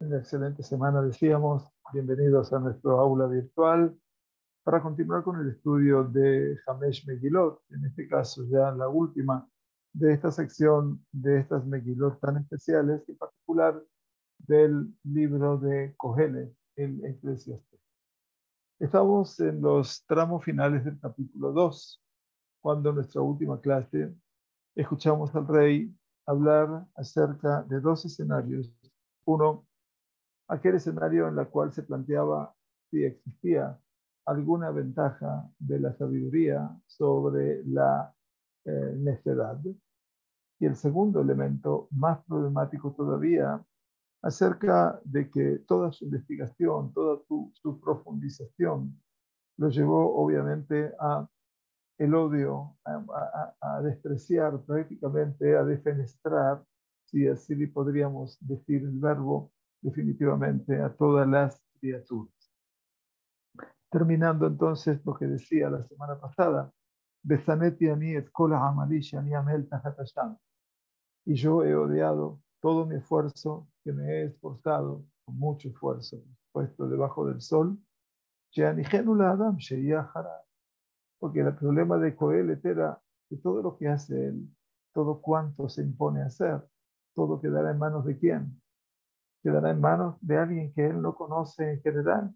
Una excelente semana, decíamos. Bienvenidos a nuestro aula virtual para continuar con el estudio de Hamesh Megilot, en este caso ya la última de esta sección de estas Megilot tan especiales, en particular del libro de Kohele, el Eclesiastes. Estamos en los tramos finales del capítulo 2, cuando en nuestra última clase escuchamos al rey hablar acerca de dos escenarios. Uno, aquel escenario en el cual se planteaba si existía alguna ventaja de la sabiduría sobre la eh, necedad. Y el segundo elemento, más problemático todavía, acerca de que toda su investigación, toda su, profundización, lo llevó obviamente a el odio, a, a, despreciar prácticamente, a defenestrar, si así podríamos decir el verbo, definitivamente a todas las criaturas. Terminando entonces lo que decía la semana pasada, y yo he odiado todo mi esfuerzo que me he esforzado con mucho esfuerzo, puesto debajo del sol, porque el problema de Coelet era que todo lo que hace él, todo cuanto se impone hacer, todo quedará en manos de quién? Quedará en manos de alguien que él no conoce en general.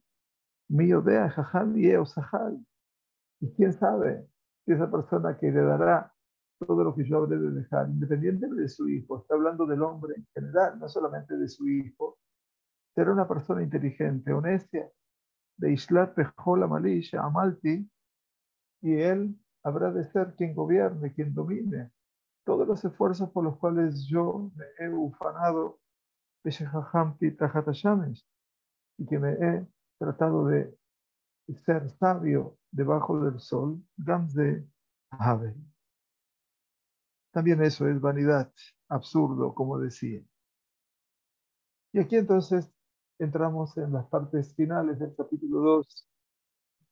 Mío de Jajal y Eosajal. Y quién sabe si esa persona que le dará todo lo que yo habré de dejar, independientemente de su hijo, está hablando del hombre en general, no solamente de su hijo, será una persona inteligente, honesta, de Islat Pejola Malisha, Amalti, y él habrá de ser quien gobierne, quien domine. Todos los esfuerzos por los cuales yo me he ufanado, y que me he tratado de ser sabio debajo del sol, Gamze Havel. También eso es vanidad, absurdo, como decía. Y aquí entonces entramos en las partes finales del capítulo 2,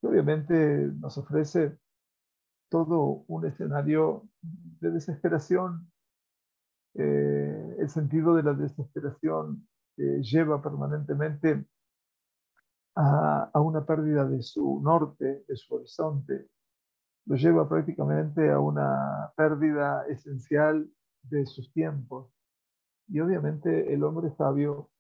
que obviamente nos ofrece todo un escenario de desesperación. Eh, el sentido de la desesperación lleva permanentemente a, una pérdida de su norte, de su horizonte, lo lleva prácticamente a una pérdida esencial de sus tiempos. Y obviamente el hombre sabio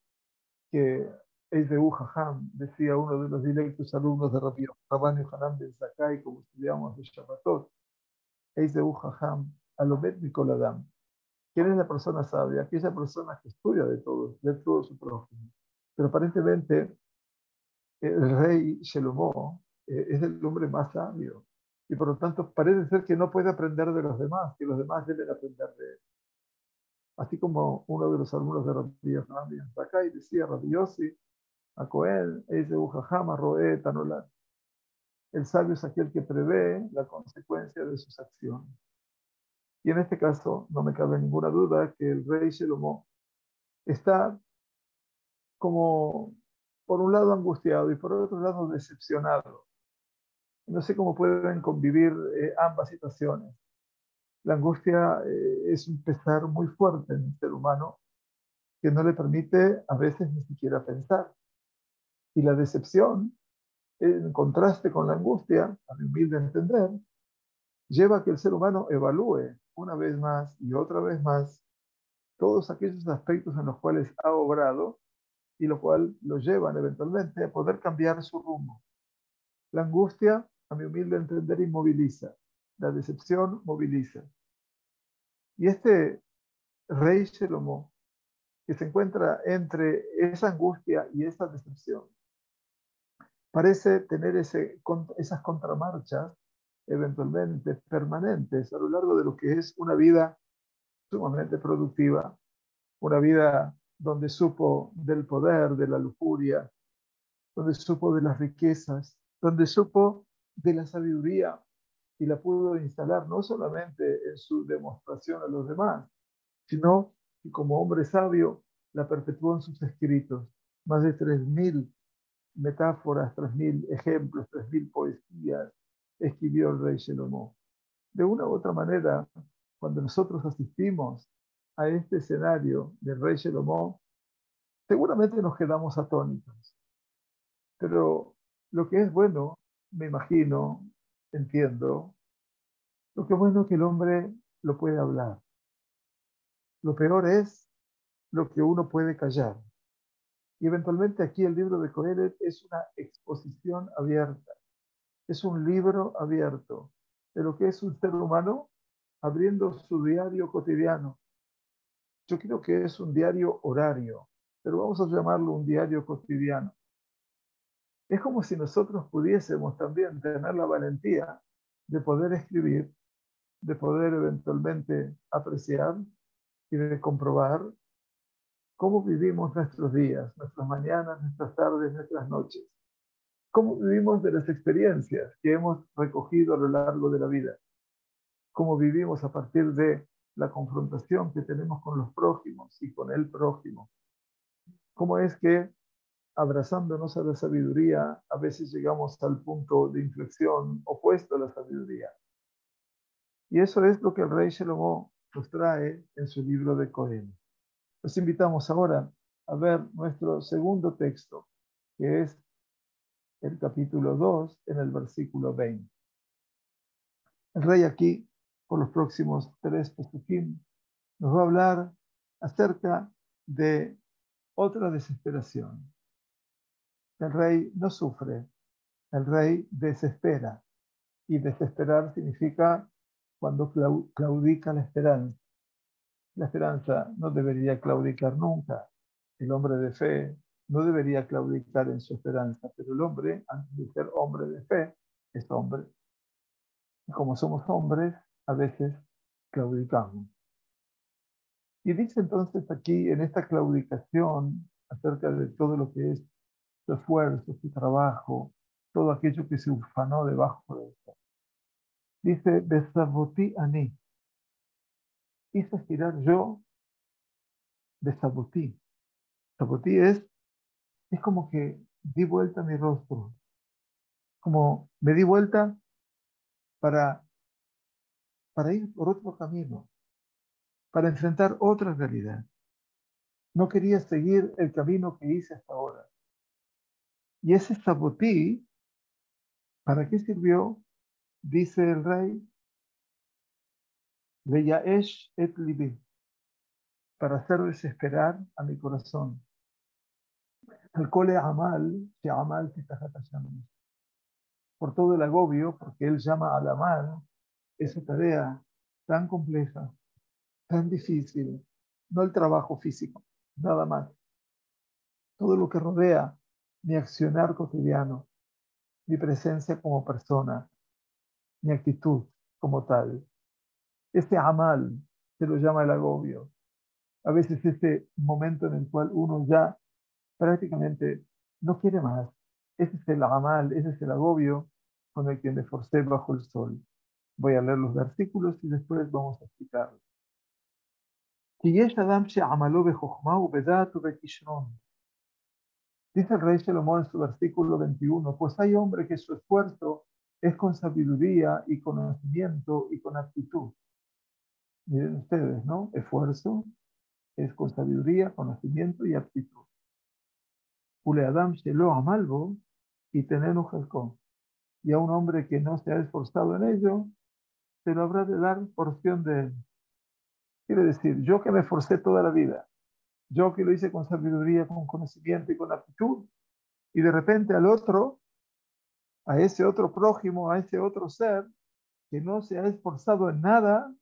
que es de Ujaham, decía uno de los directos alumnos de Rabban Hanan Ben Zakai, como estudiamos de Shabbatot, es de Ujaham, Alomet Nikoladam. ¿Quién es la persona sabia? Aquella persona que estudia de todo, de todo su prójimo. Pero aparentemente el rey Shelomo eh, es el hombre más sabio y por lo tanto parece ser que no puede aprender de los demás, que los demás deben aprender de él. Así como uno de los alumnos de Rabbi Yohanan Zakai decía, Rabbi Yossi, a Cohen, Eise Ujahama, Roe, Tanolan. El sabio es aquel que prevé la consecuencia de sus acciones. Y en este caso, no me cabe ninguna duda que el rey Shelomo está como, por un lado, angustiado y por otro lado, decepcionado no sé cómo pueden convivir eh, ambas situaciones. La angustia eh, es un pesar muy fuerte en el ser humano que no le permite a veces ni siquiera pensar. Y la decepción, en contraste con la angustia, a mi humilde entender, lleva a que el ser humano evalúe una vez más y otra vez más todos aquellos aspectos en los cuales ha obrado y lo cual lo llevan eventualmente a poder cambiar su rumbo. La angustia a mi humilde entender, inmoviliza. La decepción moviliza. Y este rey Shelomo, que se encuentra entre esa angustia y esa decepción, parece tener esas contramarchas eventualmente permanentes a lo largo de lo que es una vida sumamente productiva, una vida donde supo del poder, de la lujuria, donde supo de las riquezas, donde supo de la sabiduría y la pudo instalar no solamente en su demostración a los demás, sino que como hombre sabio la perpetuó en sus escritos. Más de 3.000 metáforas, 3.000 ejemplos, 3.000 poesías escribió el rey Shelomo. De una u otra manera, cuando nosotros asistimos a este escenario del rey Shelomo, seguramente nos quedamos atónitos. Pero lo que es bueno, me imagino, entiendo, lo que es bueno es que el hombre lo puede hablar. Lo peor es lo que uno puede callar. Y eventualmente aquí el libro de Coelet es una exposición abierta. Es un libro abierto de lo que es un ser humano abriendo su diario cotidiano. Yo creo que es un diario horario, pero vamos a llamarlo un diario cotidiano. Es como si nosotros pudiésemos también tener la valentía de poder escribir, de poder eventualmente apreciar y de comprobar cómo vivimos nuestros días, nuestras mañanas, nuestras tardes, nuestras noches. Cómo vivimos de las experiencias que hemos recogido a lo largo de la vida. Cómo vivimos a partir de la confrontación que tenemos con los prójimos y con el prójimo. Cómo es que abrazándonos a la sabiduría, a veces llegamos al punto de inflexión opuesto a la sabiduría. Y eso es lo que el rey Shlomo nos trae en su libro de Cohen. Los invitamos ahora a ver nuestro segundo texto, que es el capítulo 2, en el versículo 20. El rey aquí, por los próximos tres pesukim, nos va a hablar acerca de otra desesperación. El rey no sufre, el rey desespera. Y desesperar significa cuando claudica la esperanza. La esperanza no debería claudicar nunca. El hombre de fe no debería claudicar en su esperanza, pero el hombre, antes de ser hombre de fe, es hombre. Y como somos hombres, a veces claudicamos. Y dice entonces aquí, en esta claudicación, acerca de todo lo que es su esfuerzo, su trabajo, todo aquello que se ufanó debajo de esto. Dice, Besaboti ani. Hice estirar yo Besaboti. Sabotí es, es como que di vuelta mi rostro. Como me di vuelta para, para ir por otro camino, para enfrentar otra realidad. No quería seguir el camino que hice hasta ahora. Y ese sabotí, ¿para qué sirvió? Dice el rey, Veyaesh et libi, para hacer desesperar a mi corazón. Al cole amal, que amal Por todo el agobio, porque él llama al amal, esa tarea tan compleja, tan difícil, no el trabajo físico, nada más. Todo lo que rodea mi accionar cotidiano, mi presencia como persona, mi actitud como tal. Este amal se lo llama el agobio. A veces este momento en el cual uno ya prácticamente no quiere más. Ese es el amal, ese es el agobio con el que me forcé bajo el sol. Voy a leer los versículos y después vamos a explicarlo. Dice el rey Salomón en su versículo 21, pues hay hombre que su esfuerzo es con sabiduría y conocimiento y con aptitud. Miren ustedes, ¿no? Esfuerzo es con sabiduría, conocimiento y aptitud. Ule Adam lo amalvo y tener un jalcón. Y a un hombre que no se ha esforzado en ello, se lo habrá de dar porción de él. Quiere decir, yo que me esforcé toda la vida, yo que lo hice con sabiduría, con conocimiento y con aptitud, y de repente al otro, a ese otro prójimo, a ese otro ser, que no se ha esforzado en nada,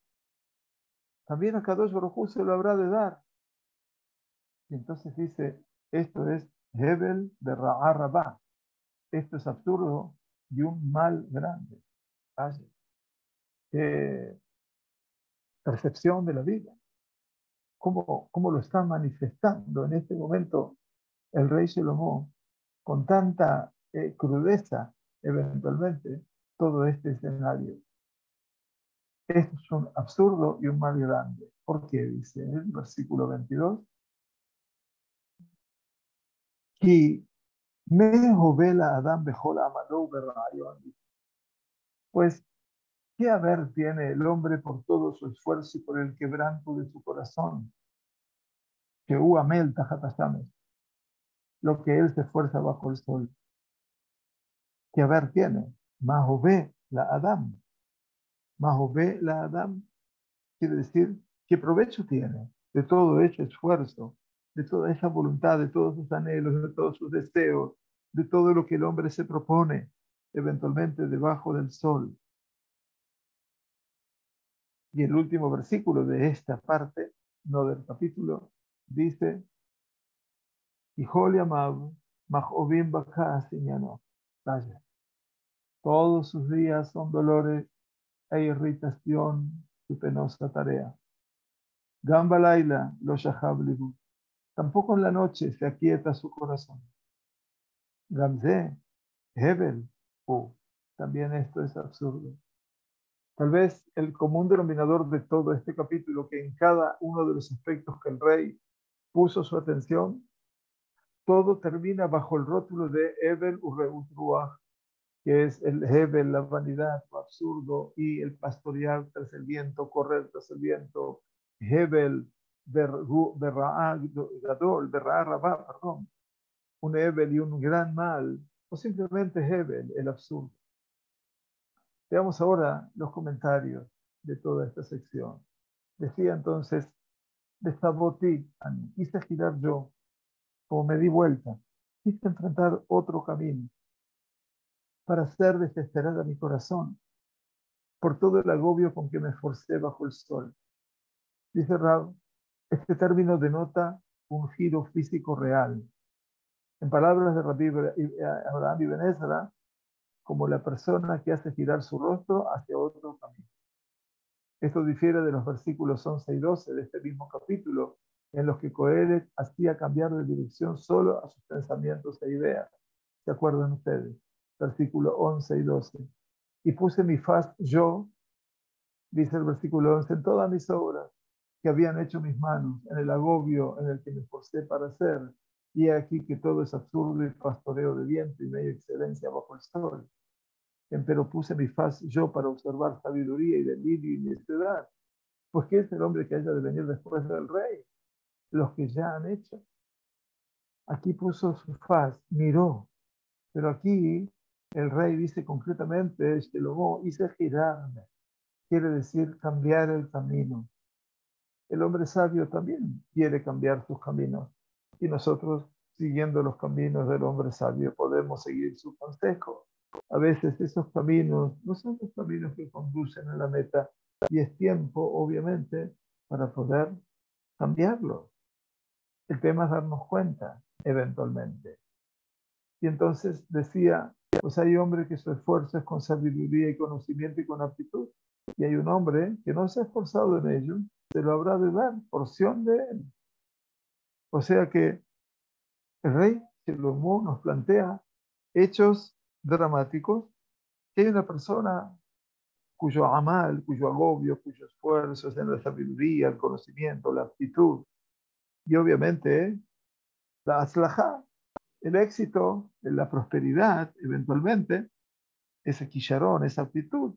también a Kadosh Baruj se lo habrá de dar. Y entonces dice, esto es Hebel de Ra'arabá. Esto es absurdo y un mal grande. Eh, percepción de la vida cómo, lo está manifestando en este momento el rey Salomón con tanta eh, crudeza, eventualmente, todo este escenario. Esto es un absurdo y un mal grande. ¿Por qué? Dice en el versículo 22. Y me vela Adam Pues ¿Qué haber tiene el hombre por todo su esfuerzo y por el quebranto de su corazón? Que Amel lo que él se esfuerza bajo el sol. Que a ver tiene, Mahové la Adam. Mahové la Adam quiere decir qué provecho tiene de todo ese esfuerzo, de toda esa voluntad, de todos sus anhelos, de todos sus deseos, de todo lo que el hombre se propone eventualmente debajo del sol. Y el último versículo de esta parte, no del capítulo, dice, Todos sus días son dolores e irritación, su penosa tarea. Gamba Laila, lo Tampoco en la noche se aquieta su corazón. Gamze, Hebel, oh, también esto es absurdo. Tal vez el común denominador de todo este capítulo, que en cada uno de los aspectos que el rey puso su atención, todo termina bajo el rótulo de Ebel Ureut que es el Hebel, la vanidad, lo absurdo, y el pastorear tras el viento, correr tras el viento, Hebel, Gadol, perdón, un Hebel y un gran mal, o simplemente Hebel, el absurdo. Veamos ahora los comentarios de toda esta sección. Decía entonces, de Saboti, quise girar yo, como me di vuelta, quise enfrentar otro camino para hacer desesperada mi corazón por todo el agobio con que me esforcé bajo el sol. Dice Rab, este término denota un giro físico real. En palabras de Rabbi Abraham Ibn Ezra, como la persona que hace girar su rostro hacia otro camino. Esto difiere de los versículos 11 y 12 de este mismo capítulo, en los que Coelet hacía cambiar de dirección solo a sus pensamientos e ideas. ¿Se acuerdan ustedes? Versículo 11 y 12. Y puse mi faz yo, dice el versículo 11, en todas mis obras que habían hecho mis manos, en el agobio en el que me esforcé para hacer. Y aquí que todo es absurdo y pastoreo de viento y media excelencia bajo el sol pero puse mi faz yo para observar sabiduría y delirio y necedad. Pues ¿qué es el hombre que haya de venir después del rey? Los que ya han hecho. Aquí puso su faz, miró. Pero aquí el rey dice concretamente, este lobo hice girarme. Quiere decir cambiar el camino. El hombre sabio también quiere cambiar sus caminos. Y nosotros, siguiendo los caminos del hombre sabio, podemos seguir su consejo a veces esos caminos no son los caminos que conducen a la meta y es tiempo, obviamente, para poder cambiarlo. El tema es darnos cuenta, eventualmente. Y entonces decía, pues hay hombre que su esfuerzo es con sabiduría y conocimiento y con aptitud. Y hay un hombre que no se ha esforzado en ello, se lo habrá de dar, porción de él. O sea que el rey Salomón nos plantea hechos dramáticos, que hay una persona cuyo amal, cuyo agobio, cuyo esfuerzo es en la sabiduría, el conocimiento, la aptitud, y obviamente la aslajá, el éxito, la prosperidad, eventualmente, ese quillarón, esa aptitud,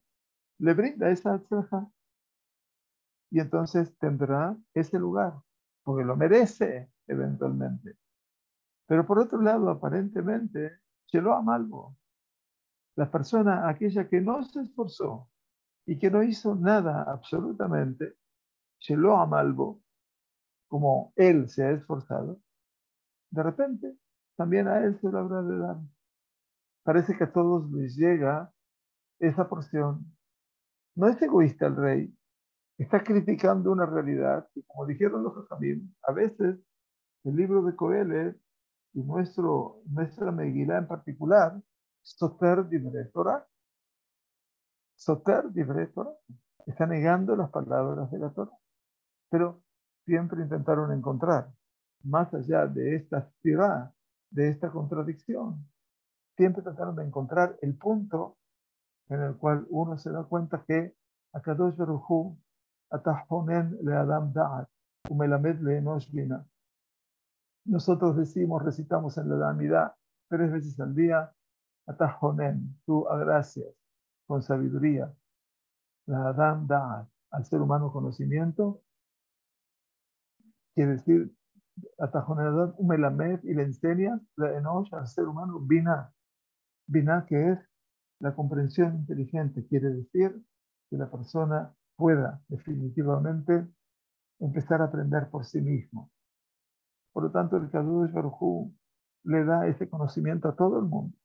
le brinda esa aslajá. Y entonces tendrá ese lugar, porque lo merece eventualmente. Pero por otro lado, aparentemente, se lo amalvo la persona, aquella que no se esforzó y que no hizo nada absolutamente, se lo amalvo, como él se ha esforzado, de repente también a él se lo habrá de dar. Parece que a todos les llega esa porción. No es egoísta el rey, está criticando una realidad que, como dijeron los Jajamim, a veces el libro de Coelet y nuestro, nuestra Megilá en particular Soter Divrei Torah. Soter Divrei Torah. Está negando las palabras de la Torah. Pero siempre intentaron encontrar, más allá de esta ciudad, de esta contradicción, siempre trataron de encontrar el punto en el cual uno se da cuenta que Akadosh Baruj atajonen le Adam Da'at, umelamed le Bina. Nosotros decimos, recitamos en la Damidad tres veces al día, Atajonen, tú agracias con sabiduría. La Adam da al ser humano conocimiento. Quiere decir, Atajonedad Umelamed y le enseña la Enosh al ser humano Bina. Bina que es la comprensión inteligente, quiere decir que la persona pueda definitivamente empezar a aprender por sí mismo. Por lo tanto, el Kadush Baruj le da ese conocimiento a todo el mundo.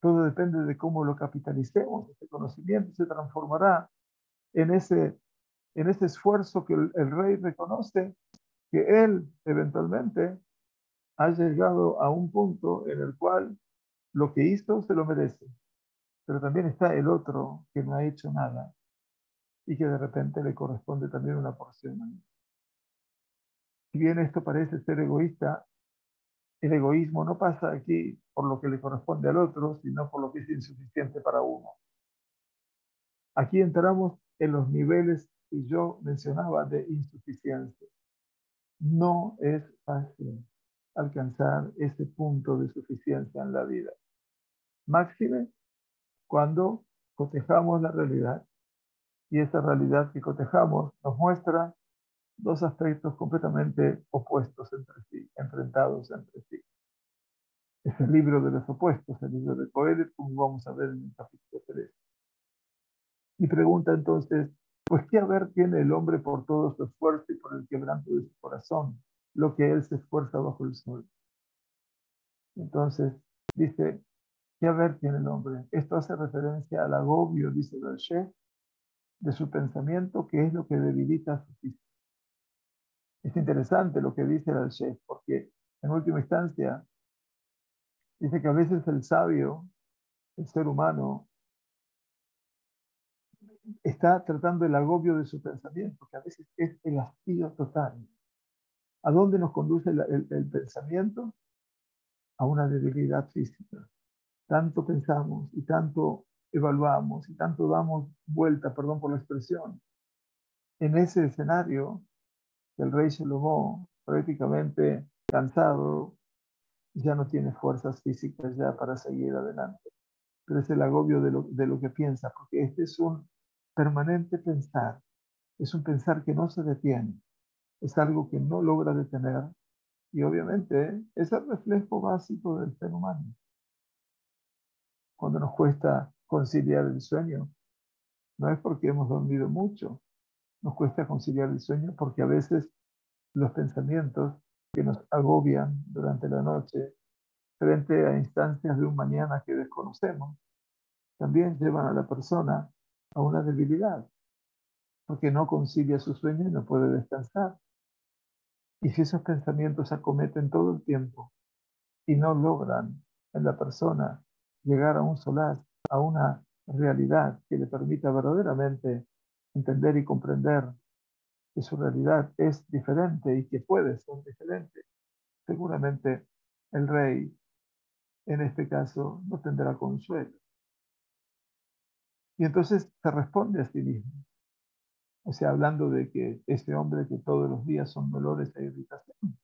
Todo depende de cómo lo capitalicemos. Ese conocimiento se transformará en ese, en ese esfuerzo que el, el rey reconoce que él eventualmente ha llegado a un punto en el cual lo que hizo se lo merece. Pero también está el otro que no ha hecho nada y que de repente le corresponde también una porción. Si bien esto parece ser egoísta, el egoísmo no pasa aquí por lo que le corresponde al otro, sino por lo que es insuficiente para uno. Aquí entramos en los niveles que yo mencionaba de insuficiencia. No es fácil alcanzar ese punto de suficiencia en la vida. Máxime cuando cotejamos la realidad y esa realidad que cotejamos nos muestra dos aspectos completamente opuestos entre sí, enfrentados entre sí. Es el libro de los opuestos, el libro de Coelet, como vamos a ver en el capítulo 3. Y pregunta entonces, pues qué haber tiene el hombre por todo su esfuerzo y por el quebranto de su corazón, lo que él se esfuerza bajo el sol. Entonces, dice, ¿qué haber tiene el hombre? Esto hace referencia al agobio, dice el de su pensamiento, que es lo que debilita su físico. Es interesante lo que dice el chef, porque en última instancia dice que a veces el sabio, el ser humano, está tratando el agobio de su pensamiento, que a veces es el hastío total. ¿A dónde nos conduce el pensamiento? A una debilidad física. Tanto pensamos y tanto evaluamos y tanto damos vuelta, perdón por la expresión, en ese escenario, el rey Salomón, prácticamente cansado, ya no tiene fuerzas físicas ya para seguir adelante. Pero es el agobio de lo, de lo que piensa, porque este es un permanente pensar, es un pensar que no se detiene, es algo que no logra detener y obviamente es el reflejo básico del ser humano. Cuando nos cuesta conciliar el sueño. No es porque hemos dormido mucho, nos cuesta conciliar el sueño porque a veces los pensamientos que nos agobian durante la noche frente a instancias de un mañana que desconocemos, también llevan a la persona a una debilidad, porque no concilia su sueño y no puede descansar. Y si esos pensamientos acometen todo el tiempo y no logran en la persona llegar a un solaz, a una realidad que le permita verdaderamente entender y comprender que su realidad es diferente y que puede ser diferente, seguramente el rey en este caso no tendrá consuelo. Y entonces se responde a sí mismo. O sea, hablando de que este hombre que todos los días son dolores e irritación,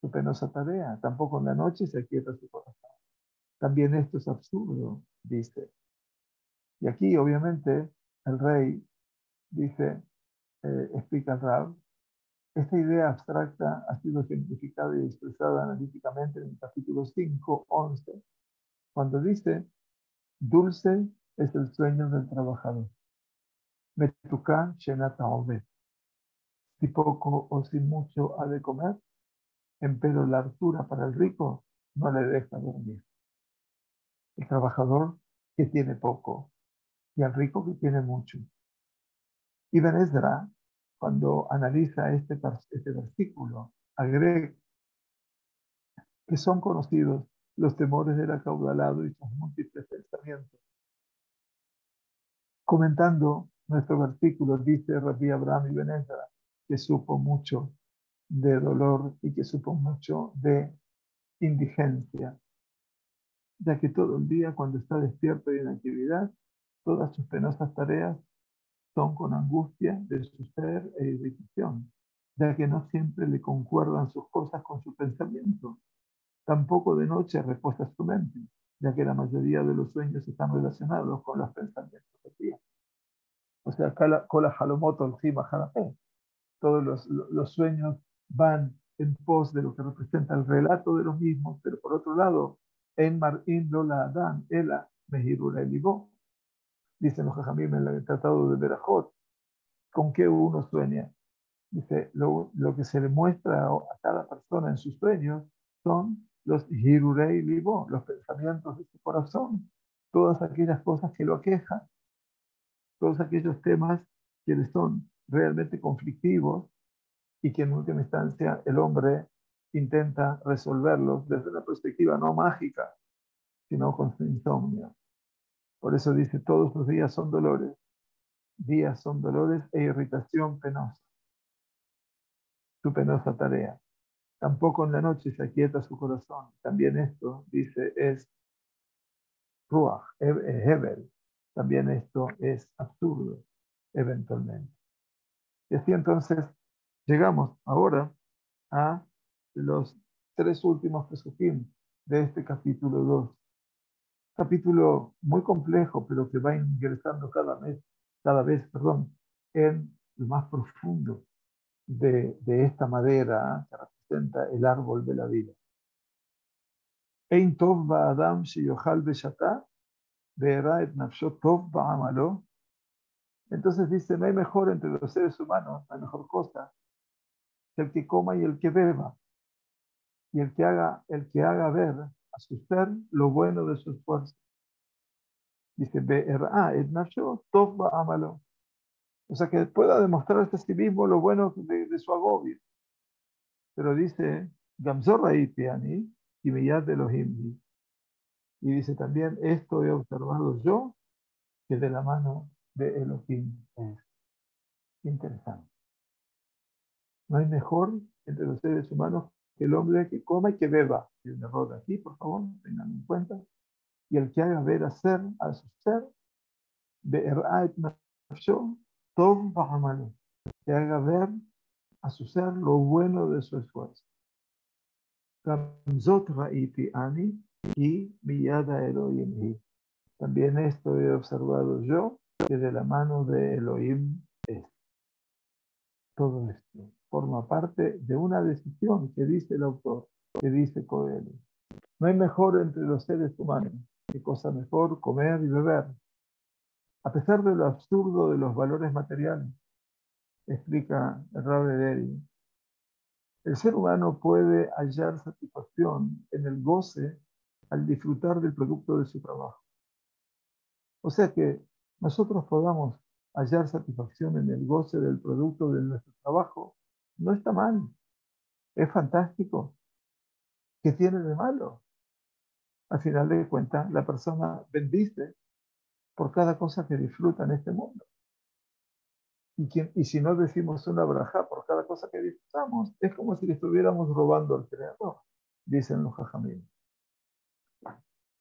su penosa tarea, tampoco en la noche se aquieta su corazón. También esto es absurdo, dice. Y aquí, obviamente, el rey dice, eh, explica el Rab, esta idea abstracta ha sido ejemplificada y expresada analíticamente en el capítulo 5, 11, cuando dice, dulce es el sueño del trabajador. Metukan shenata Si poco o si mucho ha de comer, empero la altura para el rico no le deja dormir. El trabajador que tiene poco y al rico que tiene mucho. Y Ben cuando analiza este, este versículo, agrega que son conocidos los temores del acaudalado y sus múltiples pensamientos. Comentando nuestro versículo, dice Rabbi Abraham y Ben que supo mucho de dolor y que supo mucho de indigencia, ya que todo el día cuando está despierto y en actividad, todas sus penosas tareas son con angustia de su ser e irritación, ya que no siempre le concuerdan sus cosas con su pensamiento. Tampoco de noche reposa su mente, ya que la mayoría de los sueños están relacionados con los pensamientos del día. O sea, con la jalomoto, el todos los, los sueños van en pos de lo que representa el relato de los mismos, pero por otro lado, en Mar'in Lola Adán, Ela, Mejirura Elibó, dicen los Jajamim en el Tratado de Berajot, ¿con qué uno sueña? Dice, lo, lo, que se le muestra a cada persona en sus sueños son los Hirurei Libó, los pensamientos de su corazón, todas aquellas cosas que lo aquejan, todos aquellos temas que le son realmente conflictivos y que en última instancia el hombre intenta resolverlos desde una perspectiva no mágica, sino con su insomnio. Por eso dice, todos los días son dolores, días son dolores e irritación penosa, su penosa tarea. Tampoco en la noche se aquieta su corazón. También esto, dice, es Ruach, Hebel. También esto es absurdo, eventualmente. Y así entonces llegamos ahora a los tres últimos pesukim de este capítulo 2. Capítulo muy complejo, pero que va ingresando cada vez, cada vez perdón, en lo más profundo de, de esta madera que representa el árbol de la vida. Ein tov ba'adam sheyochal beshata, ve'era et nafsho tov ba'amalo. Entonces dice, no hay mejor entre los seres humanos, no hay mejor cosa el que coma y el que beba, y el que haga, el que haga ver a su ser lo bueno de su esfuerzo. Dice, ah, amalo. O sea, que pueda demostrarse a sí mismo lo bueno de, su agobio. Pero dice, Gamzor y Miyad de los Y dice también, esto he observado yo, que de la mano de Elohim es interesante. No hay mejor entre los seres humanos el hombre que coma y que beba. Hay un error aquí, por favor, tengan en cuenta. Y el que haga ver a ser, a su ser, que haga ver a su ser lo bueno de su esfuerzo. También esto he observado yo, que de la mano de Elohim es. Todo esto forma parte de una decisión que dice el autor, que dice Coelho. No hay mejor entre los seres humanos. que cosa mejor comer y beber. A pesar de lo absurdo de los valores materiales, explica el Rabbi Deri, el ser humano puede hallar satisfacción en el goce al disfrutar del producto de su trabajo. O sea que nosotros podamos hallar satisfacción en el goce del producto de nuestro trabajo no está mal. Es fantástico. ¿Qué tiene de malo? Al final de cuentas, la persona bendice por cada cosa que disfruta en este mundo. Y, si no decimos una braja por cada cosa que disfrutamos, es como si le estuviéramos robando al Creador, dicen los jajamín.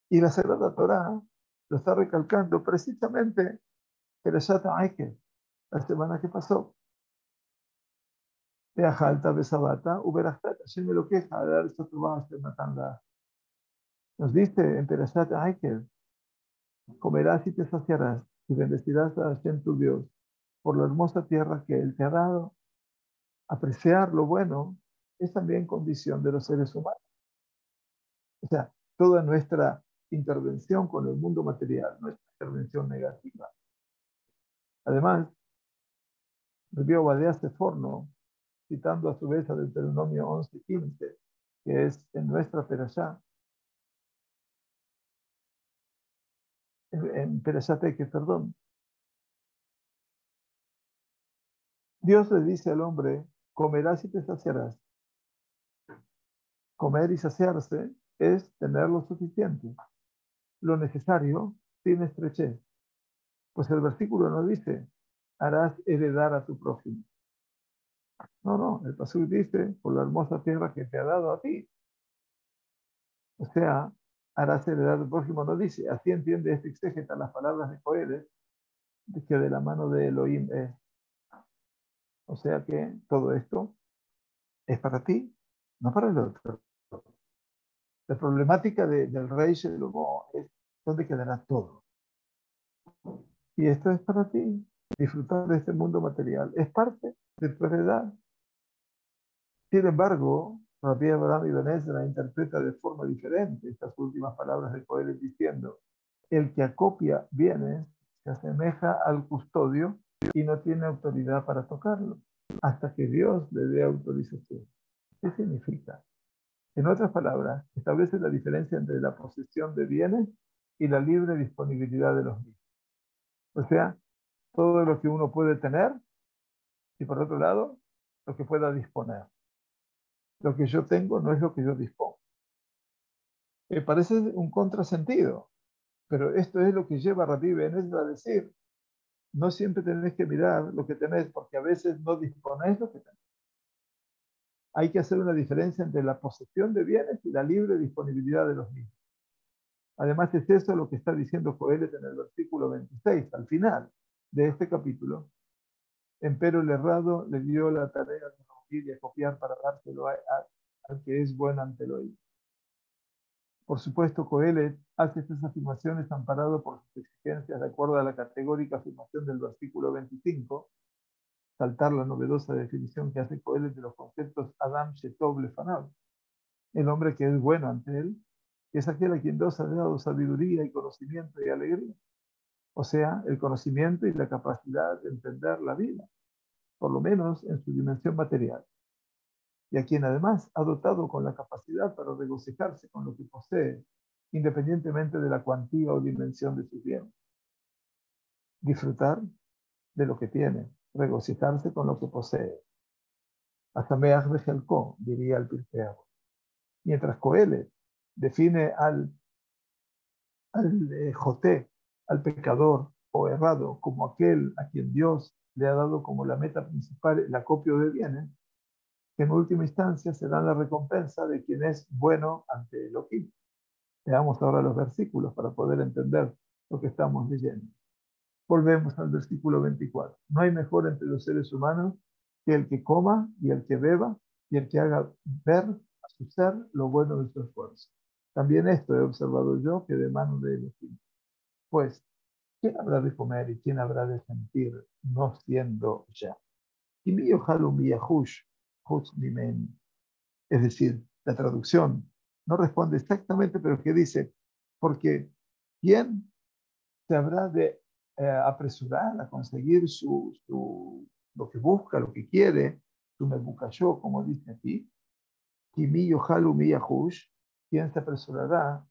Y la Sagrada Torah lo está recalcando precisamente que la semana que pasó, me lo queja Nos dice en Perashat Aikel, comerás y te saciarás y bendecirás a Hashem tu Dios por la hermosa tierra que Él te ha dado. Apreciar lo bueno es también condición de los seres humanos. O sea, toda nuestra intervención con el mundo material, nuestra intervención negativa. Además, Rabbi Obadiah forno citando a su vez a Deuteronomio 11:15, que es en nuestra Perashá, en, en que perdón. Dios le dice al hombre, comerás y te saciarás. Comer y saciarse es tener lo suficiente, lo necesario sin estrechez. Pues el versículo no dice, harás heredar a tu prójimo. No, no, el Pasuk dice, por la hermosa tierra que te ha dado a ti. O sea, harás heredar al prójimo, no dice, así entiende este exégeta las palabras de Coeles, que de la mano de Elohim es. O sea que todo esto es para ti, no para el otro. La problemática del rey Shelomo es dónde quedará todo. Y esto es para ti, disfrutar de este mundo material. Es parte de tu heredad. Sin embargo, Rabbi Abraham la interpreta de forma diferente estas últimas palabras de Coelho diciendo, el que acopia bienes se asemeja al custodio y no tiene autoridad para tocarlo hasta que Dios le dé autorización. ¿Qué significa? En otras palabras, establece la diferencia entre la posesión de bienes y la libre disponibilidad de los mismos. O sea, todo lo que uno puede tener y por otro lado, lo que pueda disponer. Lo que yo tengo no es lo que yo dispongo. Me parece un contrasentido, pero esto es lo que lleva a Benes a decir, no siempre tenés que mirar lo que tenés, porque a veces no disponés lo que tenés. Hay que hacer una diferencia entre la posesión de bienes y la libre disponibilidad de los mismos. Además, es eso lo que está diciendo Joelet en el versículo 26, al final de este capítulo. Empero el errado le dio la tarea de y para dárselo al que es bueno ante lo oído. Por supuesto, Coelet hace estas afirmaciones amparado por sus exigencias de acuerdo a la categórica afirmación del versículo 25, saltar la novedosa definición que hace Coelet de los conceptos Adam Shetov Lefanab, el hombre que es bueno ante él, es aquel a quien Dios ha dado sabiduría y conocimiento y alegría, o sea, el conocimiento y la capacidad de entender la vida, por lo menos en su dimensión material y a quien además ha dotado con la capacidad para regocijarse con lo que posee, independientemente de la cuantía o dimensión de su bien. Disfrutar de lo que tiene, regocijarse con lo que posee. Hasta Meach diría el Pirkeo. Mientras Coele define al, al eh, Joté, al pecador o errado, como aquel a quien Dios le ha dado como la meta principal el acopio de bienes, en última instancia se dan la recompensa de quien es bueno ante Elohim. Veamos ahora los versículos para poder entender lo que estamos leyendo. Volvemos al versículo 24. No hay mejor entre los seres humanos que el que coma y el que beba y el que haga ver a su ser lo bueno de su esfuerzo. También esto he observado yo que de mano de Elohim. Pues, ¿quién habrá de comer y quién habrá de sentir no siendo ya? Y mi es decir, la traducción no responde exactamente, pero que dice, porque ¿quién se habrá de eh, apresurar a conseguir su, lo que busca, lo que quiere, su yo, como dice aquí? ¿Quién se apresurará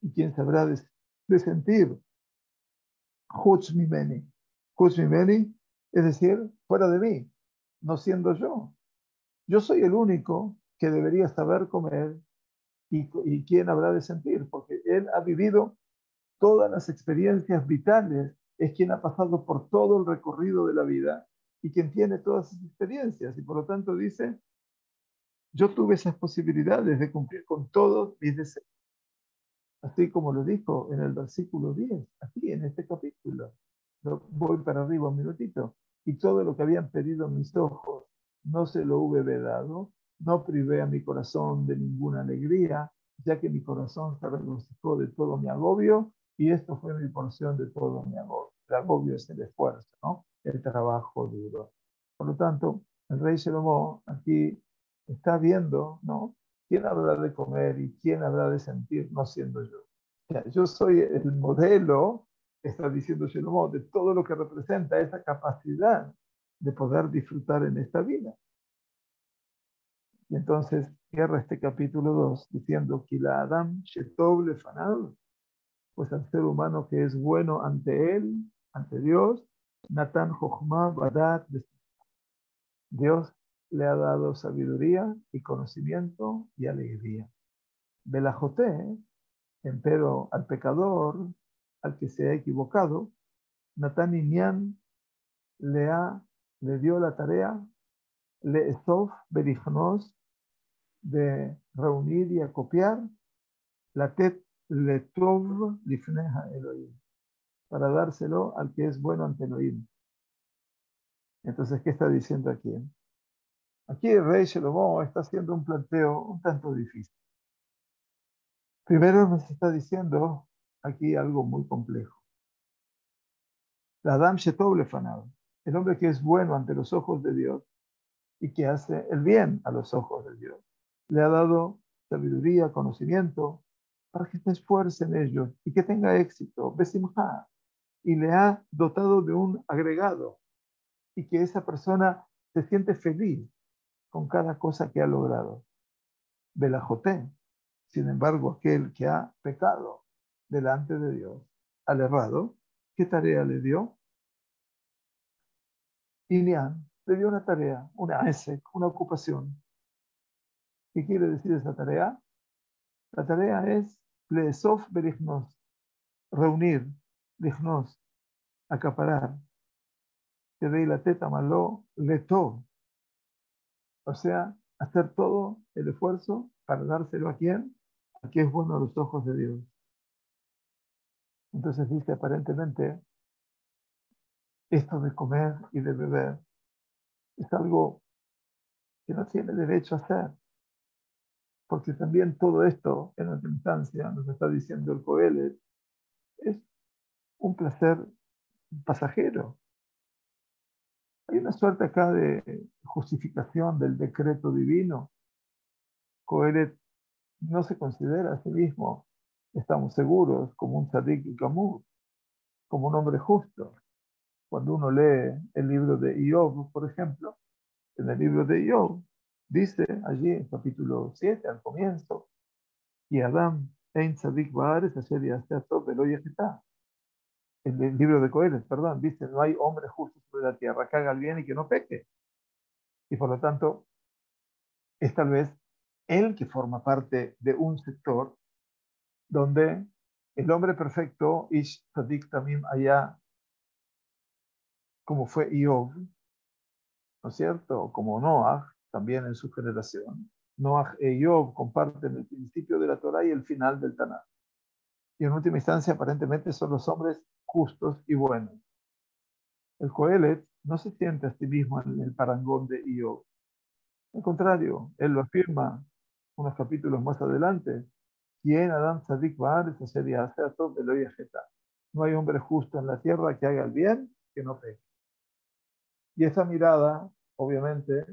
y quién se habrá de sentir? Mimeni. Mimeni, es decir, fuera de mí, no siendo yo. Yo soy el único que debería saber comer y, quién habrá de sentir, porque él ha vivido todas las experiencias vitales, es quien ha pasado por todo el recorrido de la vida y quien tiene todas esas experiencias. Y por lo tanto dice, yo tuve esas posibilidades de cumplir con todos mis deseos. Así como lo dijo en el versículo 10, aquí en este capítulo. Voy para arriba un minutito. Y todo lo que habían pedido mis ojos no se lo hube vedado, no privé a mi corazón de ninguna alegría, ya que mi corazón se regocijó de todo mi agobio y esto fue mi porción de todo mi agobio. El agobio es el esfuerzo, ¿no? El trabajo duro. Por lo tanto, el rey Salomón aquí está viendo, ¿no? ¿Quién habrá de comer y quién habrá de sentir no siendo yo? yo soy el modelo, está diciendo Salomón, de todo lo que representa esa capacidad de poder disfrutar en esta vida. Y entonces cierra este capítulo 2 diciendo que la Adam Shetov Lefanad, pues al ser humano que es bueno ante él, ante Dios, Natan Jochma Badat, Dios le ha dado sabiduría y conocimiento y alegría. Belajoté, empero al pecador, al que se ha equivocado, Inyan le ha le dio la tarea, le estof berijnos, de reunir y acopiar la tet letov lifneja Elohim, para dárselo al que es bueno ante Elohim. Entonces, ¿qué está diciendo aquí? Aquí el rey Shalomó está haciendo un planteo un tanto difícil. Primero nos está diciendo aquí algo muy complejo. La Adam Shetov Lefanab el hombre que es bueno ante los ojos de Dios, y que hace el bien a los ojos de Dios. Le ha dado sabiduría, conocimiento, para que se esfuerce en ellos y que tenga éxito, besimha, y le ha dotado de un agregado y que esa persona se siente feliz con cada cosa que ha logrado. Belajoté, sin embargo, aquel que ha pecado delante de Dios, al errado, ¿qué tarea le dio? Ilian le dio una tarea, una ESEC, una ocupación. ¿Qué quiere decir esa tarea? La tarea es lesof berignos, reunir, dignos, acaparar. Te la teta leto. O sea, hacer todo el esfuerzo para dárselo a quién? A quien es bueno a los ojos de Dios. Entonces dice aparentemente, esto de comer y de beber es algo que no tiene derecho a hacer. Porque también todo esto, en última instancia, nos está diciendo el Coelet, es un placer pasajero. Hay una suerte acá de justificación del decreto divino. Coelet no se considera a sí mismo, estamos seguros, como un tzadik y como un hombre justo. Cuando uno lee el libro de Iob, por ejemplo, en el libro de Iob, dice allí en capítulo 7, al comienzo, y Adam en tzadik baares ayer está En el libro de Coeles, perdón, dice, no hay hombre justo sobre la tierra que haga el bien y que no peque. Y por lo tanto, es tal vez él que forma parte de un sector donde el hombre perfecto, Ish Tzadik Tamim allá, como fue Iob, ¿no es cierto? Como Noah, también en su generación. Noah e Iob comparten el principio de la Torah y el final del Tanakh. Y en última instancia, aparentemente son los hombres justos y buenos. El Coelet no se siente a sí mismo en el parangón de Iob. Al contrario, él lo afirma unos capítulos más adelante. ¿Quién Adam Sadik esa sería No hay hombre justo en la tierra que haga el bien que no peque. Y esa mirada, obviamente,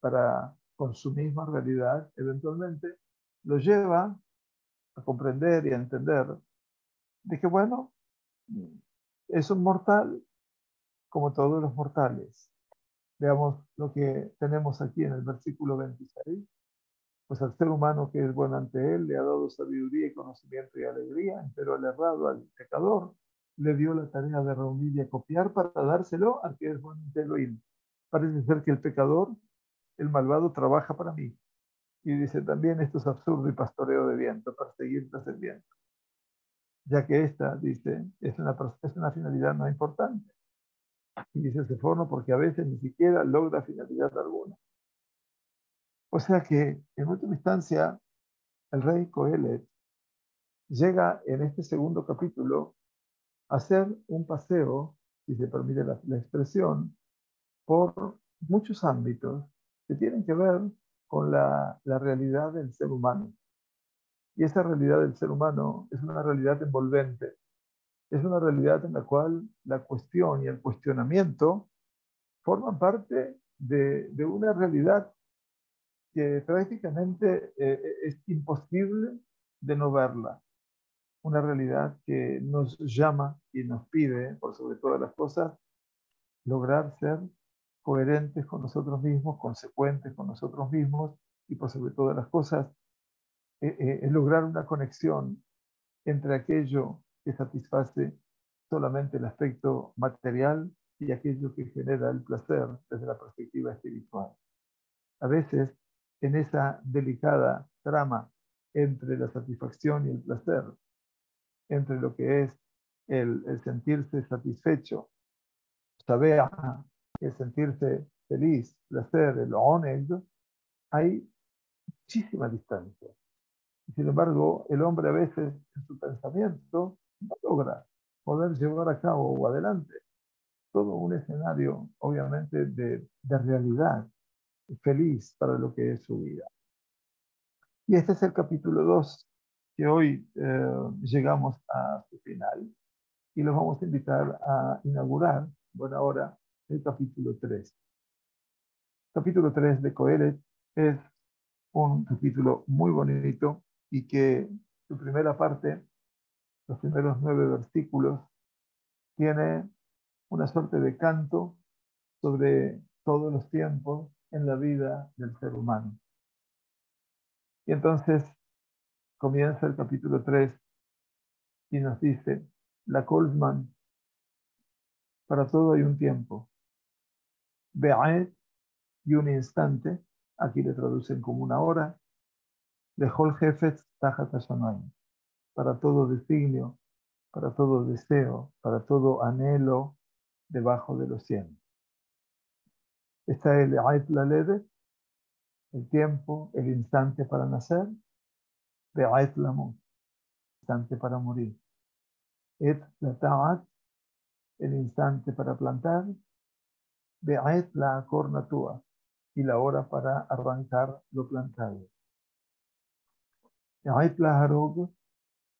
para con su misma realidad, eventualmente, lo lleva a comprender y a entender de que, bueno, es un mortal como todos los mortales. Veamos lo que tenemos aquí en el versículo 26 pues al ser humano que es bueno ante él le ha dado sabiduría y conocimiento y alegría, pero al errado, al pecador, le dio la tarea de reunir y copiar para dárselo al que es bueno ante Elohim. Parece ser que el pecador, el malvado, trabaja para mí. Y dice también, esto es absurdo y pastoreo de viento, perseguir tras el viento. Ya que esta, dice, es una, es una finalidad no importante. Y dice ese forno porque a veces ni siquiera logra finalidad alguna. O sea que, en última instancia, el rey Coelet llega en este segundo capítulo a hacer un paseo, si se permite la, expresión, por muchos ámbitos que tienen que ver con la, la realidad del ser humano. Y esa realidad del ser humano es una realidad envolvente, es una realidad en la cual la cuestión y el cuestionamiento forman parte de, de una realidad que prácticamente eh, es imposible de no verla. Una realidad que nos llama y nos pide, por sobre todas las cosas, lograr ser coherentes con nosotros mismos, consecuentes con nosotros mismos y por sobre todas las cosas, eh, eh, es lograr una conexión entre aquello que satisface solamente el aspecto material y aquello que genera el placer desde la perspectiva espiritual. A veces en esa delicada trama entre la satisfacción y el placer, entre lo que es el, sentirse satisfecho, saber, el sentirse feliz, placer, el oneg, hay muchísima distancia. Sin embargo, el hombre a veces en su pensamiento no logra poder llevar a cabo o adelante todo un escenario, obviamente, de, de realidad, feliz para lo que es su vida. Y este es el capítulo 2, que hoy eh, llegamos a su final y los vamos a invitar a inaugurar, buena hora, el capítulo 3. Capítulo 3 de Coelet es un capítulo muy bonito y que su primera parte, los primeros nueve versículos, tiene una suerte de canto sobre todos los tiempos en la vida del ser humano. Y entonces comienza el capítulo 3 y nos dice, la Colman, para todo hay un tiempo. Be'aet y un instante, aquí le traducen como una hora, de Hol Jefetz Tajat para todo designio, para todo deseo, para todo anhelo debajo de los cielos. Está el Ait la el tiempo, el instante para nacer, de Ait la instante para morir. Et la Ta'at, el instante para plantar, Ait la cornatua, y la hora para arrancar lo plantado. Ait la harog,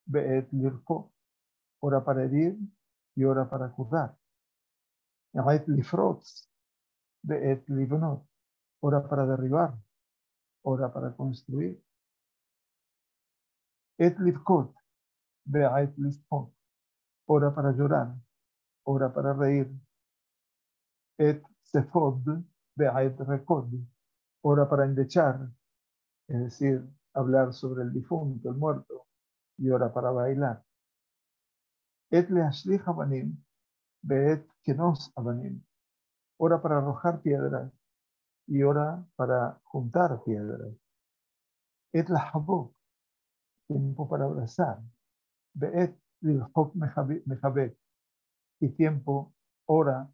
be'et lirpo, hora para herir y hora para curar. Ait lifrots, be'et livnot, hora para derribar, hora para construir. Et livkot, be'et lispot, hora para llorar, hora para reír. Et sefod, be'et rekod, hora para endechar, es decir, hablar sobre el difunto, el muerto, y hora para bailar. Et leashlich abanim, be'et kenos abanim, hora para arrojar piedras y hora para juntar piedras. Et la tiempo para abrazar. Be'et lilhok mejabek, y tiempo, hora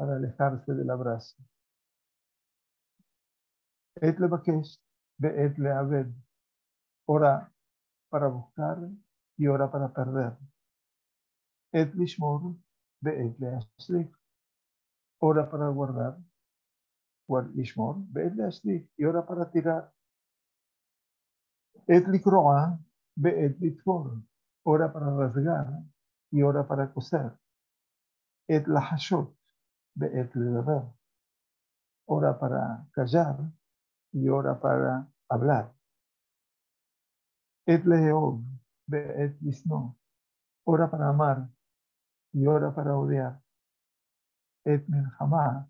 para alejarse del abrazo. Et le bakesh, be'et le aved, hora para buscar y hora para perder. Et lishmor, be'et le ashlik, hora para guardar, Ishmor, y hora para tirar. Et likroa, be'et litfor, hora para rasgar y hora para coser. Et lahashot, hora para callar y hora para hablar. Hora para amar y hora para odiar et milhamá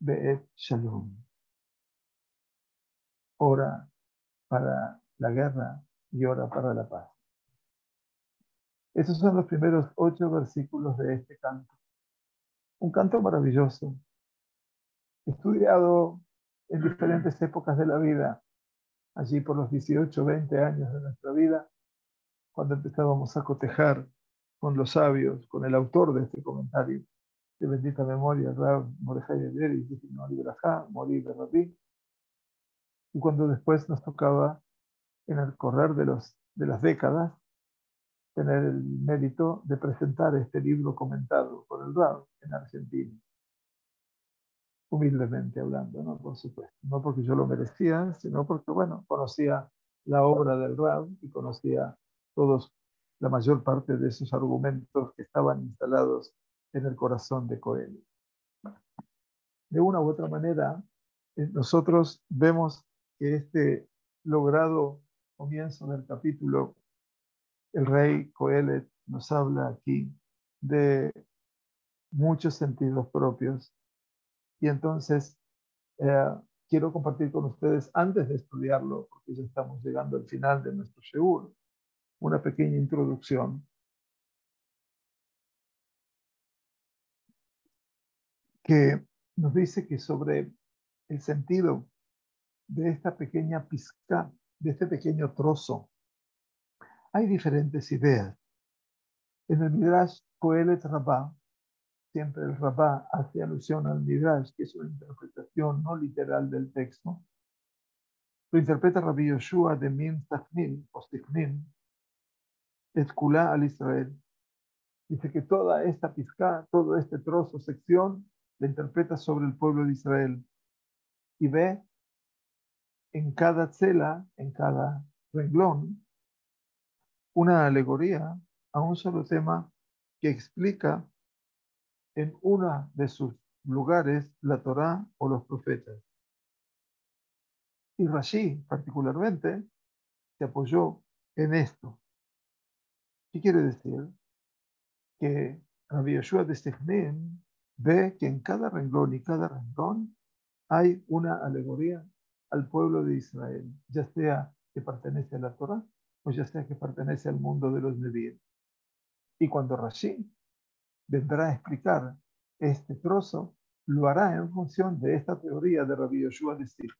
be'et shalom. Hora para la guerra y hora para la paz. Estos son los primeros ocho versículos de este canto. Un canto maravilloso, estudiado en diferentes épocas de la vida, allí por los 18, 20 años de nuestra vida, cuando empezábamos a cotejar con los sabios, con el autor de este comentario de bendita memoria, Rab Mordejai Ederi, morir de Rabí. Y cuando después nos tocaba, en el correr de, los, de las décadas, tener el mérito de presentar este libro comentado por el Rab en Argentina. Humildemente hablando, ¿no? Por supuesto. No porque yo lo merecía, sino porque, bueno, conocía la obra del Rab y conocía todos, la mayor parte de esos argumentos que estaban instalados en el corazón de Coelho. De una u otra manera, eh, nosotros vemos que este logrado comienzo del capítulo, el rey Coelet nos habla aquí de muchos sentidos propios. Y entonces eh, quiero compartir con ustedes, antes de estudiarlo, porque ya estamos llegando al final de nuestro Sheur, una pequeña introducción que nos dice que sobre el sentido de esta pequeña pizca, de este pequeño trozo, hay diferentes ideas. En el Midrash Coelet Rabá, siempre el Rabá hace alusión al Midrash, que es una interpretación no literal del texto. Lo interpreta Rabbi Yoshua de Min Tachnin, o Esculá al Israel. Dice que toda esta pizca, todo este trozo, sección, la interpreta sobre el pueblo de Israel y ve en cada cela, en cada renglón, una alegoría a un solo tema que explica en uno de sus lugares la Torá o los profetas. Y Rashi, particularmente, se apoyó en esto. ¿Qué quiere decir? Que Rabbi Yoshua de Sechnin ve que en cada renglón y cada renglón hay una alegoría al pueblo de Israel, ya sea que pertenece a la Torah o ya sea que pertenece al mundo de los Nevi'im. Y cuando Rashi vendrá a explicar este trozo, lo hará en función de esta teoría de Rabbi Yoshua de Sechnin.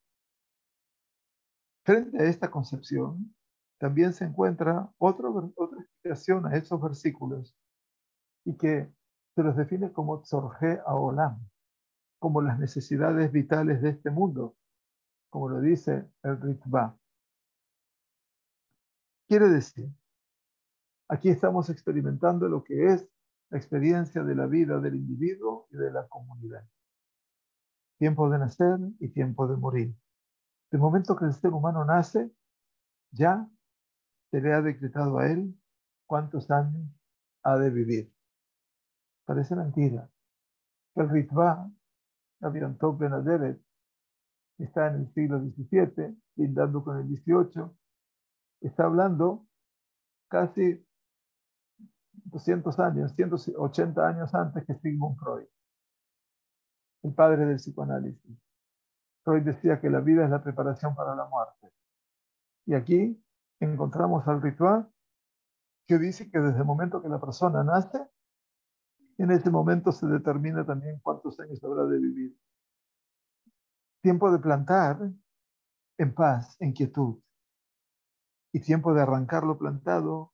Frente a esta concepción, también se encuentra otra explicación a esos versículos y que se los define como tzorje aolam, como las necesidades vitales de este mundo, como lo dice el Ritva. Quiere decir, aquí estamos experimentando lo que es la experiencia de la vida del individuo y de la comunidad. Tiempo de nacer y tiempo de morir. El momento que el ser humano nace, ya se le ha decretado a él cuántos años ha de vivir. Parece mentira. El Ritva, Aviantop Ben está en el siglo XVII, lindando con el XVIII, está hablando casi 200 años, 180 años antes que Sigmund Freud, el padre del psicoanálisis. Freud decía que la vida es la preparación para la muerte. Y aquí encontramos al ritual que dice que desde el momento que la persona nace, en ese momento se determina también cuántos años habrá de vivir. Tiempo de plantar en paz, en quietud. Y tiempo de arrancar lo plantado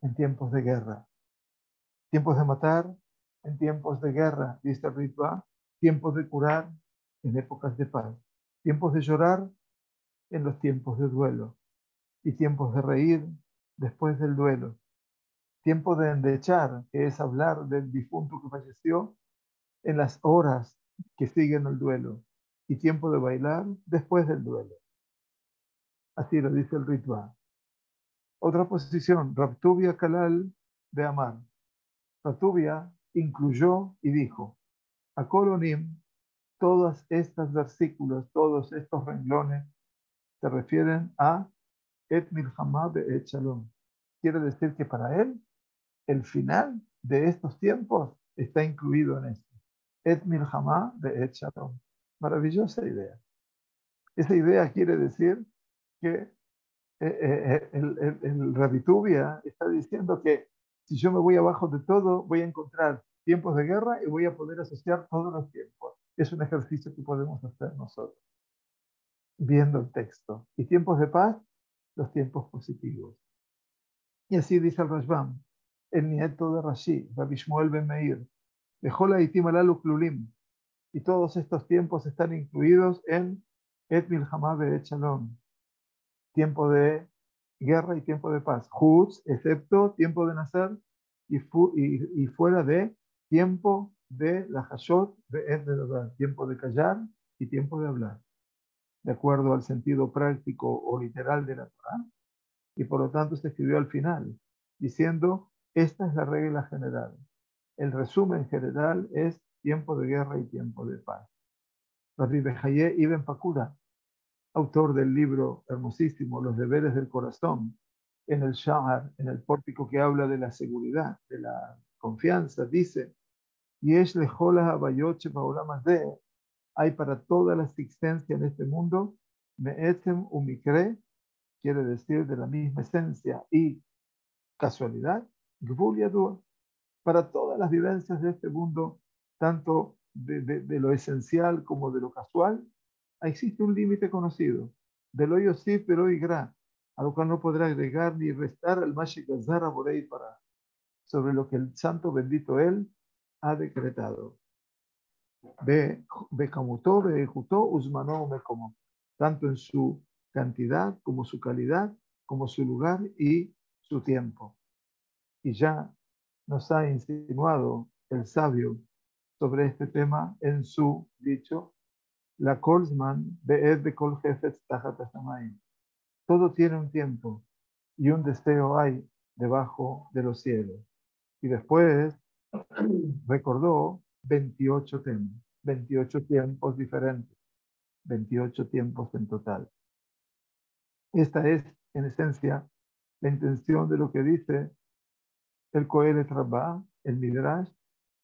en tiempos de guerra. Tiempos de matar en tiempos de guerra, dice el ritual. Tiempos de curar en épocas de paz. Tiempos de llorar en los tiempos de duelo. Y tiempos de reír después del duelo tiempo de endechar, que es hablar del difunto que falleció en las horas que siguen el duelo, y tiempo de bailar después del duelo. Así lo dice el ritual. Otra posición, Raptubia Kalal de Amar. Raptubia incluyó y dijo, a Colonim, todos estos versículos, todos estos renglones se refieren a Et Milhamah de Shalom. Quiere decir que para él el final de estos tiempos está incluido en esto. Et milhamá de Et Shalom. Maravillosa idea. Esa idea quiere decir que eh, eh, el, el, el está diciendo que si yo me voy abajo de todo, voy a encontrar tiempos de guerra y voy a poder asociar todos los tiempos. Es un ejercicio que podemos hacer nosotros, viendo el texto. Y tiempos de paz, los tiempos positivos. Y así dice el Rashbam, el nieto de Rashi, Rabbi Shmuel Ben Meir. Dejó la Alalu Klulim. Y todos estos tiempos están incluidos en Et Milhamah de Shalom. Tiempo de guerra y tiempo de paz. Hutz, excepto tiempo de nacer y, y, fuera de tiempo de la Hashot de Et Tiempo de callar y tiempo de hablar. De acuerdo al sentido práctico o literal de la Torah. Y por lo tanto se escribió al final, diciendo esta es la regla general. El resumen general es tiempo de guerra y tiempo de paz. Rabbi Bejaye Ibn Pakura, autor del libro hermosísimo Los deberes del corazón, en el Shahar, en el pórtico que habla de la seguridad, de la confianza, dice, Yesh lejola de hay para toda la existencia en este mundo, me'etem umikre, quiere decir de la misma esencia y casualidad, para todas las vivencias de este mundo, tanto de, lo esencial como de lo casual, existe un límite conocido, del hoyo sí, pero y gra, a lo cual no podrá agregar ni restar al Mashik Zara Borei para, sobre lo que el santo bendito él ha decretado. Ve Kamutó, ve Jutó, Usmanó, como tanto en su cantidad como su calidad, como su lugar y su tiempo y ya nos ha insinuado el sabio sobre este tema en su dicho, la Kolzman de Kol Todo tiene un tiempo y un deseo hay debajo de los cielos. Y después recordó 28 temas, 28 tiempos diferentes, 28 tiempos en total. Esta es, en esencia, la intención de lo que dice el Kohelet Rabbah, el Midrash,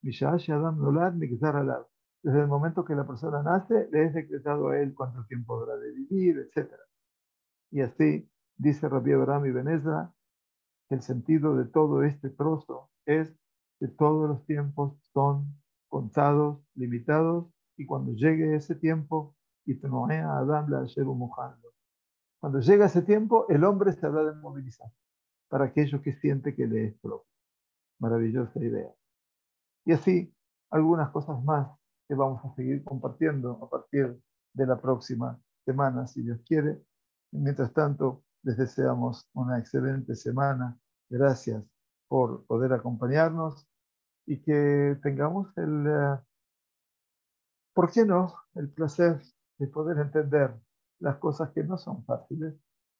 Mishash Adam Nolad Migzar Alab. Desde el momento que la persona nace, le es decretado a él cuánto tiempo habrá de vivir, etc. Y así dice Rabbi Abraham y Benezra, el sentido de todo este trozo es que todos los tiempos son contados, limitados, y cuando llegue ese tiempo, y Adam la mojando. Cuando llega ese tiempo, el hombre se habrá de movilizar para aquello que siente que le es propio. Maravillosa idea. Y así, algunas cosas más que vamos a seguir compartiendo a partir de la próxima semana, si Dios quiere. Mientras tanto, les deseamos una excelente semana. Gracias por poder acompañarnos y que tengamos el, eh, ¿por qué no?, el placer de poder entender las cosas que no son fáciles,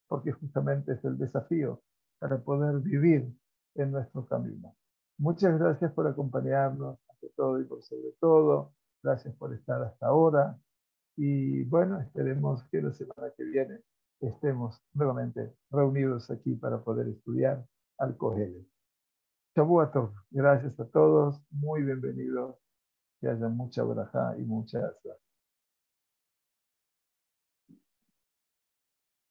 porque justamente es el desafío para poder vivir en nuestro camino. Muchas gracias por acompañarnos, ante todo y por sobre todo. Gracias por estar hasta ahora. Y bueno, esperemos que la semana que viene estemos nuevamente reunidos aquí para poder estudiar al Cogeles. Shabuato, gracias a todos, muy bienvenidos, que haya mucha braja y mucha suerte.